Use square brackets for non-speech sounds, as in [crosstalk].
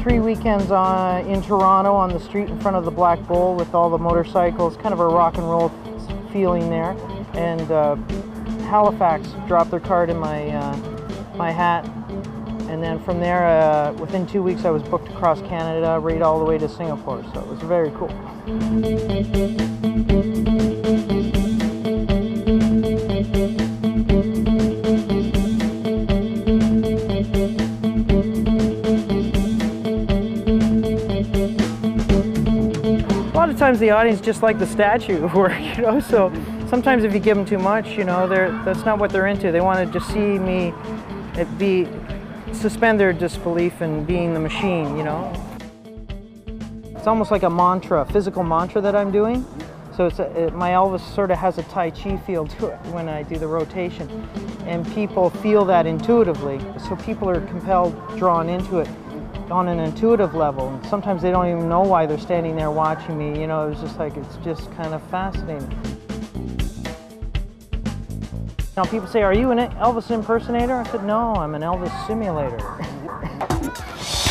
three weekends uh, in Toronto on the street in front of the Black Bull with all the motorcycles, kind of a rock and roll feeling there. And uh, Halifax dropped their card in my, uh, my hat. And then from there, uh, within two weeks, I was booked across Canada, right all the way to Singapore. So it was very cool. Lot of times the audience just like the statue [laughs] work, you know, so sometimes if you give them too much, you know, they're, that's not what they're into. They want to just see me be, suspend their disbelief in being the machine, you know. It's almost like a mantra, a physical mantra that I'm doing. So it's a, it, my Elvis sort of has a Tai Chi feel to it when I do the rotation. And people feel that intuitively. So people are compelled, drawn into it on an intuitive level. Sometimes they don't even know why they're standing there watching me. You know, it's just like, it's just kind of fascinating. Now people say, are you an Elvis impersonator? I said, no, I'm an Elvis simulator. [laughs]